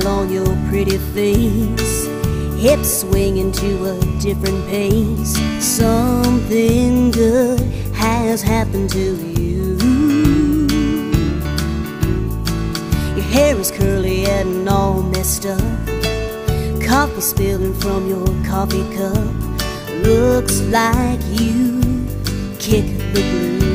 smile on your pretty face. Hips swinging to a different pace. Something good has happened to you. Your hair is curly and all messed up. Coffee spilling from your coffee cup. Looks like you kick the blues.